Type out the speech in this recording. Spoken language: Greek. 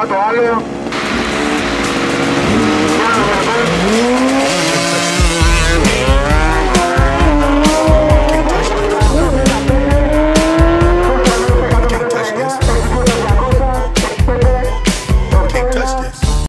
το άλλο.